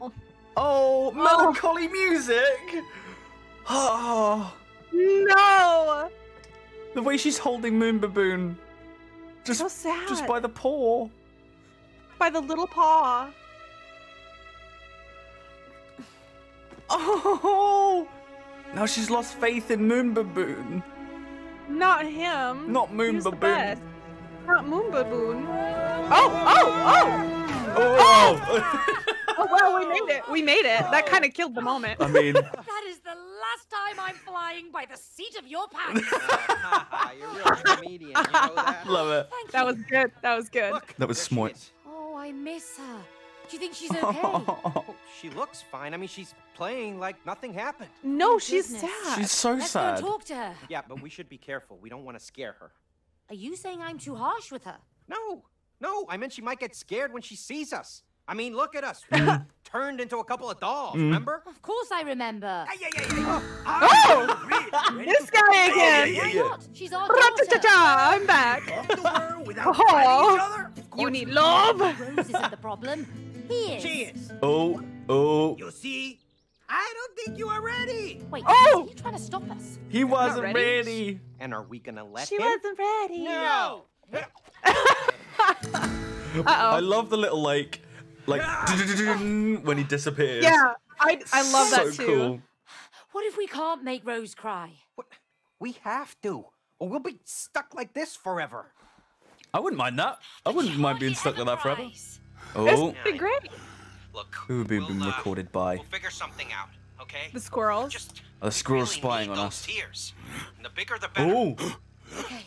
Oh. Oh, melancholy music. Oh, No! the way she's holding Moon Baboon, just So sad. just by the paw. by the little paw. Oh, now she's lost faith in Moon Baboon. Not him. Not Moon He's Baboon. Not Moon Baboon. Oh, oh, Oh, oh! oh! Oh, well, we made it. We made it. That kind of killed the moment. I mean, That is the last time I'm flying by the seat of your pants. You're a comedian. You know that? love it. Thank That you. was good. That was good. Look, That was there smart. Oh, I miss her. Do you think she's okay? Oh, she looks fine. I mean, she's playing like nothing happened. No, Oh, she's goodness. sad. she's so Let's go sad. talk to her. Yeah, but we should be careful. We don't want to scare her. Are you saying I'm too harsh with her? No, no. I meant she might get scared when she sees us. I mean, look at us. Turned into a couple of dolls, remember? Of course I remember. Yeah, yeah, yeah. Oh! this guy again. Why not? She's our daughter. I'm back. Oh, you need love. Rose isn't the problem. He is. She is. Oh, oh, You see, I don't think you are ready. Wait, Oh! are you trying to stop us? he wasn't ready. ready. And are we gonna let She him? wasn't ready. No. Uh I oh. love the little like, like when he disappears. Yeah, I I love so that too. Cool. What if we can't make Rose cry? We have to, or we'll be stuck like this forever. I wouldn't mind that. I wouldn't mind being stuck like that forever. Oh, It'd be great. Look, who have been we'll, uh, recorded by? We'll figure something out, okay? The squirrels. Just Are the squirrels really spying on us? Tears. And the bigger the better. Oh, Okay.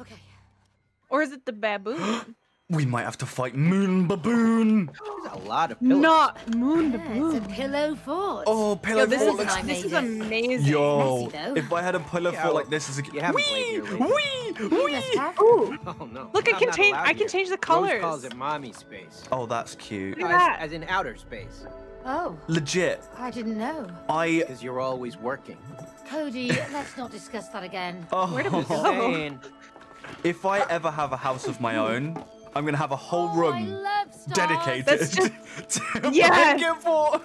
Okay. Or is it the baboon? we might have to fight Moon Baboon. There's a lot of pillows. Not Moon Yeah, it's a pillow fort. Oh, pillow Yo, this fort is, looks. This is amazing. Yo, Messy, if I had a pillow Yeah, fort like this as a you haven't played here lately. wee, wee. Ooh, Oh no. Look, I I'm can change- I can change the Rose colors. calls it mommy space. Oh, that's cute. Look As, at that. as in outer space. Oh, Legit. I didn't know. I. Because you're always working. Cody, let's not discuss that again. Oh, Where did we go? If I ever have a house of my own, I'm gonna have a whole oh, room dedicated That's just- to Yes. pumpkin fort.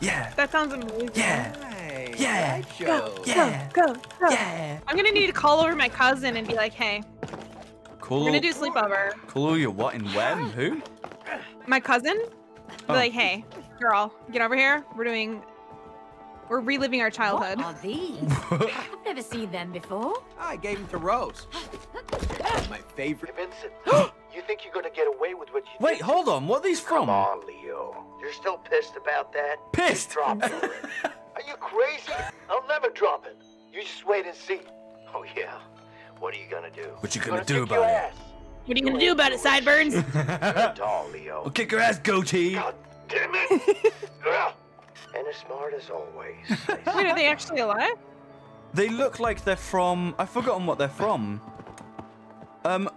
Yeah. that sounds amazing. Yeah. Hey, Yeah. light show. Yeah. Go, go. Yeah. I'm gonna need to call over my cousin and be like, hey, Cool. we're gonna do sleepover. Cool. You what and when? Who? My cousin? Be Oh. like, hey, girl, get over here. We're doing, we're reliving our childhood. What childhood. are these? I've never seen them before. I gave them to Rose. My favorite. Vincent, you think you're gonna get away with what you Wait, did? hold on. What are these from? Come on, Leo. You're still pissed about that? Pissed. Just drop it. Are you crazy? I'll never drop it. You just wait and see. Oh yeah. What are you gonna do? What you You're gonna do about it? Ass. What are you gonna do about it, sideburns? You're a doll, Leo. I'll kick your ass, goatee. God damn it! Ugh. and as smart as always. Wait, are they actually alive? They look like they're from. I've forgotten what they're from. Um,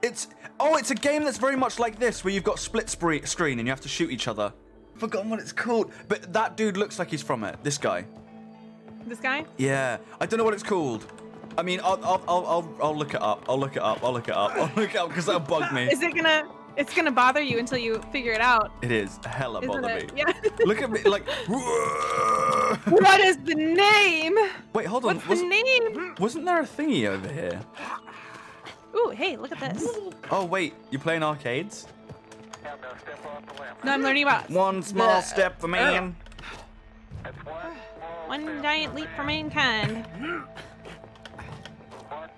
it's oh, it's a game that's very much like this, where you've got split spree- screen and you have to shoot each other. Forgotten what it's called, but that dude looks like he's from it. This guy. This guy? Yeah, I don't know what it's called. I mean, I'll I'll I'll I'll, I'll look it up. I'll look it up. I'll look it up. I'll look it up because that'll bug me. Is it gonna? It's gonna bother you until you figure it out, It is hella isn't bother it? me. Yeah. Look at me like. what is the name? Wait, hold on. What's Was, the name? wasn't there a thingy over here? Ooh, hey, look at this. Oh wait, you're playing arcades? No, I'm learning about One small The- step for man. one giant leap for mankind.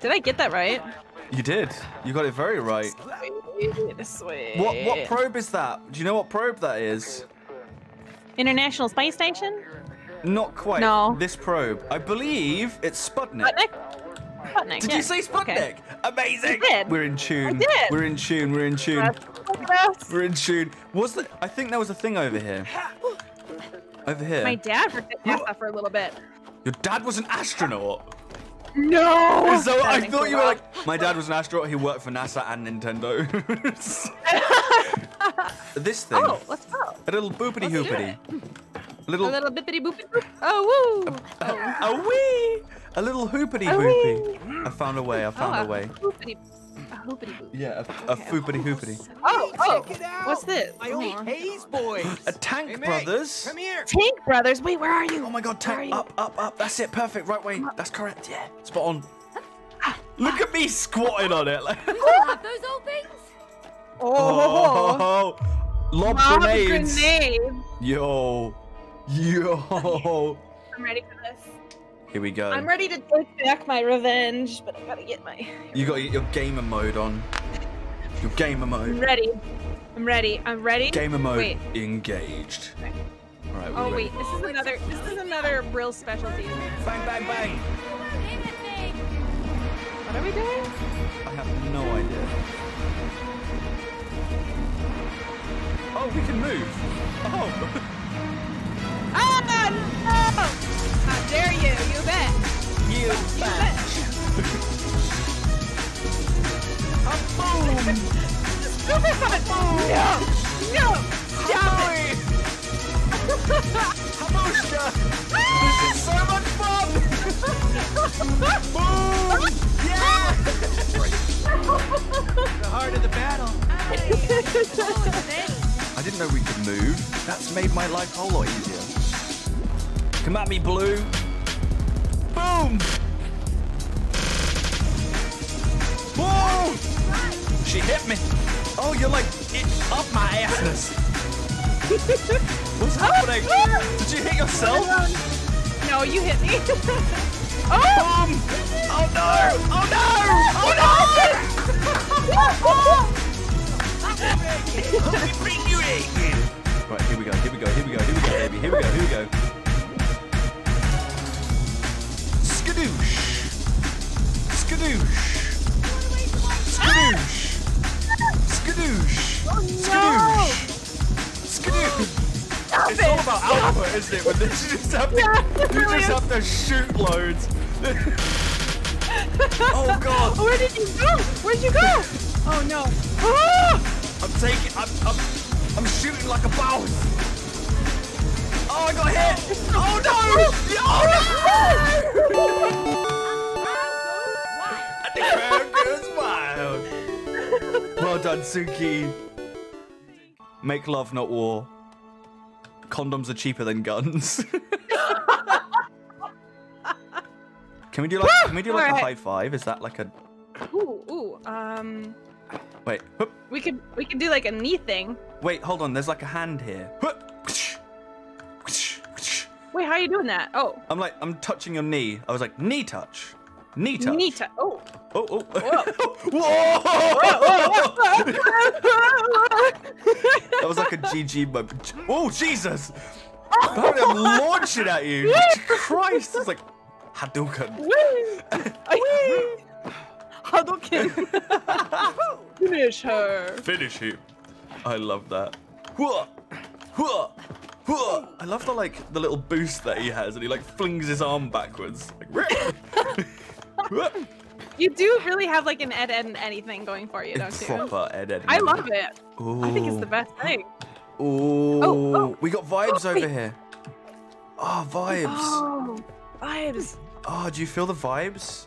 Did I get that right? You did. You got it very right. Sweet. What what probe is that? Do you know what probe that is? International Space Station? Not quite. No. This probe. I believe it's Sputnik. Sputnik? Sputnik. Did yeah. you say Sputnik? Okay. Amazing. I did. We're in tune. did. We're in tune. We're in tune. That's- We're in tune. Was the? I think there was a thing over here. Over here. My dad worked at NASA for a little bit. Your dad was an astronaut. No. so That I thought you were laugh. like, my dad was an astronaut. He worked for NASA and Nintendo. this thing. Oh, let's go. A little boopity Let's hoopity. A A little. little bippity boopity boop. Oh woo. A wee. A little hoopity oh, A boopy. I found a way. I found oh, a way. Boopity. Oh, hoopity boop. Yeah, a, a foopity hoopity. Oh, oh, Check it out. what's this? My old Aw. Haze boys. A Tank Hey, Brothers? Come here. Tank Brothers. Wait, where are you? Oh my god, Where tank up, up, up. That's it, perfect. Right way. That's correct. Yeah, spot on. Look at me squatting on it. Like, We have those old things? Oh, oh. lob Lob grenades. grenade. Yo, yo. I'm ready for this. Here we go. I'm ready to take back my revenge, but I gotta get my. You got your gamer mode on. Your gamer I'm mode. ready. I'm ready. I'm ready. Gamer mode Wait. engaged. Right. Oh we're wait, this is another. This is another real specialty. Bang, bang, bang. In it, thing. What are we doing? I have no idea. Oh, we can move. Oh. Ah no! How dare you? You bet. You you bet. boom. Super fun. No! No! Stop it! Habushka! This is so much fun! Boom! Yeah! The heart of the battle. I didn't know we could move. That's made my life a whole lot easier. Come at me, Blue. Boom! Boom! She hit me. Oh, you're like it up my ass. What's happening? Did you hit yourself? No, you hit me. oh! Boom! Oh no! Oh no! Oh no! Right, here we go. Here we go. Here we go. Here we go, baby. Here we go. Here we go. Skadoosh. Skadoosh. Skadoosh. Skadoosh. Skadoosh. Skadoosh. It's all about output, isn't it? When this you just have to, Yeah, you just have to shoot loads. oh god. Where did you go? Where'd you go? Oh no. Ah! I'm taking. I'm. I'm. I'm shooting like a bounce. Oh, I got hit. Oh no! And The crowd goes wild. Well done, Suki. Make love, not war. Condoms are cheaper than guns. can we do like? Can we do like a high five? Is that like a? Ooh, ooh. Um, Wait. Whoop. we could we could do like a knee thing. Wait. Hold on. There's like a hand here. Whoop. Wait, how are you doing that? Oh, I'm like, I'm touching your knee. I was like, knee touch. Knee touch. knee touch. Oh. Oh, oh. Whoa! that was like a GG moment. Oh, Jesus! Apparently I'm launching at you. Christ! It's like, Hadouken. Whee! Hadouken. Finish her. Finish him. I love that. Whoa! Whoa! Whoa! I love the like the little boost that he has, and he like flings his arm backwards. Like, You do really have like an Ed Ed and anything going for you, don't it's you? proper Ed Ed. I love it. I think it's the best thing. Ooh. Oh, oh. We got vibes Oh, over here. Ah, oh, vibes. Oh, vibes. Oh, do you feel the vibes?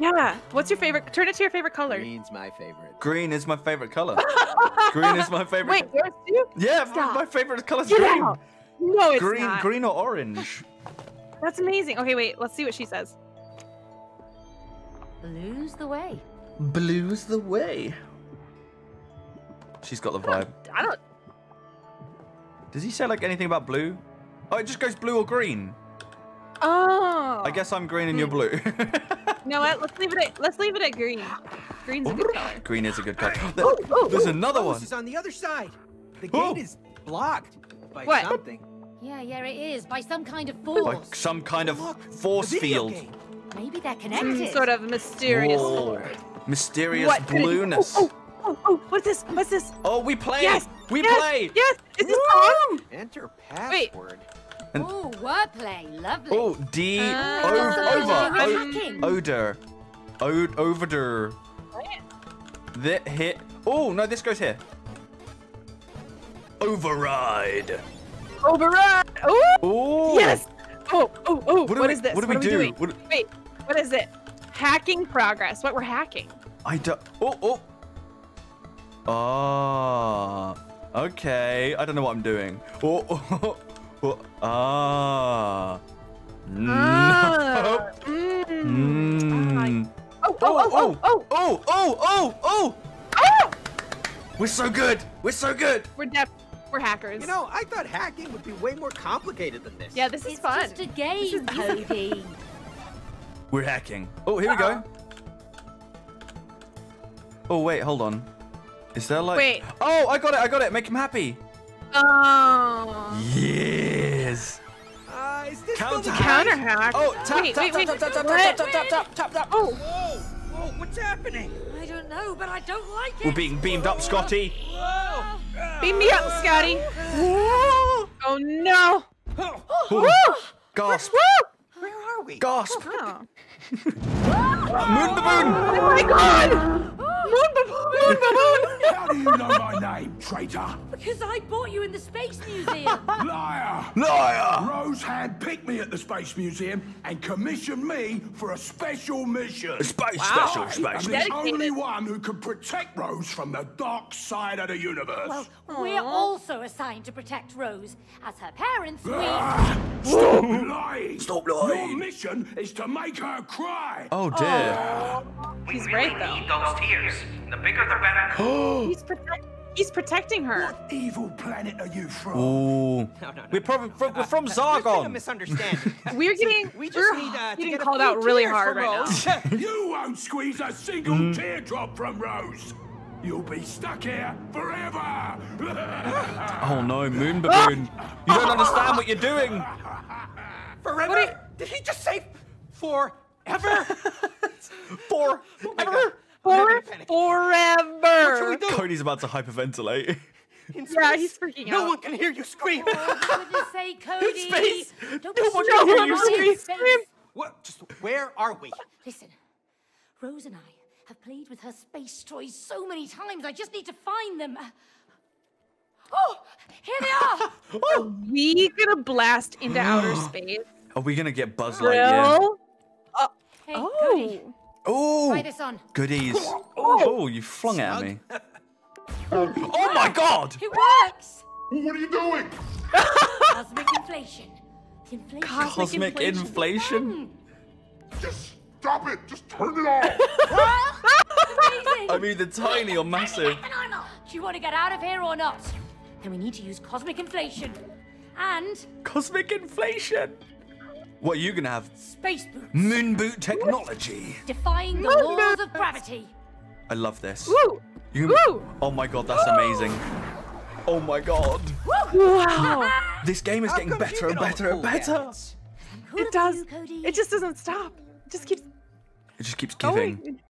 Yeah. What's your favorite? Turn it to your favorite color. Green's my favorite. Green is my favorite color. green is my favorite. Wait, yours too? Yeah, Stop. my favorite color is Get green. out. No, it's green, not. green or orange? That's amazing. Okay, wait. Let's see what she says. Blue's the way. Blue's the way. She's got the vibe. I don't. Does he say like anything about blue? Oh, it just goes blue or green. Oh. I guess I'm green and you're blue. You know what? Let's leave it at. Let's leave it at green. Green's a good color. green is a good color. Oh, oh, There's oh. another one. Rose is on the other side. The gate is blocked by What? something. Yeah, yeah, it is. By some kind of Like force. some kind of Look, force field. game. Maybe they're Some connected. sort of mysterious. Oh, Whoa. sword. Mysterious What could it- blueness. Oh oh, oh, oh, what's this? What's this? Oh, we play. Yes. We yes, play. Yes. Is this on? Enter password. Ooh, wordplay. Lovely. Oh, D o- Something over o- odor, Ode overdur. That hit. Oh no, this goes here. Override. Override. Oh. Oh Yes. Oh, oh, oh. What what we- is this? what do we are do? doing? What- Wait. What is it? Hacking progress. What we're hacking. I don't. Oh oh Ah. Okay. I don't know what I'm doing. Oh. oh, oh, ah. No. Ah, mm. Mm. Oh, oh, oh, oh, oh. oh, oh, oh, oh. Ah! We're so good. We're so good. We're def we're hackers. You know, I thought hacking would be way more complicated than this. yeah, this is It's fun. just a game, Cody. We're hacking. Oh, here we go. Oh, wait, hold on. Is there like... Wait. Oh, I got it, I got it. Make him happy. Oh. Yes. Uh, is this Counter still the hack. Counter hack. Oh, tap, wait, tap, wait, tap, wait. tap, tap, tap, What? tap, tap, tap, tap, tap. Oh, Whoa, whoa, what's happening? I don't know, but I don't like it. We're being beamed up, Scotty. Whoa! beam me up, Scotty. Oh no. Oh, Gasp. where are we? Gasp. Oh. Moon baboon. Oh my god! Moon baboon! Moon baboon! How do you know my name, traitor? Because I bought you in the Space Museum. Liar! Liar. Rose had picked me at the Space Museum and commissioned me for a special mission. Space special, I'm the only one who can protect Rose from the dark side of the universe. well, we're also assigned to protect Rose. As her parents, we. Ah, Stop lying! Stop lying! Your mission is to make her cry. Oh, dear. He's we right, really though. need those tears. The bigger the better. He's, protect- he's protecting her. What evil planet are you from? Ooh. No, no, no, We're no, probably no. from, we're Uh, from there's been a Zargon. misunderstanding. We're getting we just we're need uh, to getting get a called out really hard from right now. You won't squeeze a single Mm. teardrop from Rose. You'll be stuck here forever. Oh no, moon baboon. You don't understand what you're doing. Forever? Did he just say forever? For Ever? For forever. Cody's about to hyperventilate. Yeah, he's freaking No out. one can hear you scream. For goodness sake, Cody. space. Don't No be one can hear you on scream. what? Just where are we? Listen, Rose and I have played with her space toys so many times. I just need to find them. Uh, oh, here they are. Oh. Are we gonna blast into outer space? Are we gonna get Buzz Lightyear? Will? Uh, hey, Cody, oh. Oh. try Oh, this on. goodies. Oh, oh, you flung it at me. Oh. oh my god! It works. what are you doing? Cosmic inflation. Inflation. Cosmic Cosmic inflation. inflation? Mm. Just stop it. Just turn it off. I mean, the tiny or massive. Do you want to get out of here or not? Then we need to use cosmic inflation and Cosmic inflation. What are you gonna have? space boots, Moon boot technology. defying the Moon laws boots. of gravity. I love this. Woo! You Woo! Oh my god, that's amazing. Oh my god. Wow! This game is How getting better and better and better. gadgets? It does. you, It just doesn't stop. It just keeps It just keeps giving. going.